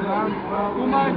O mais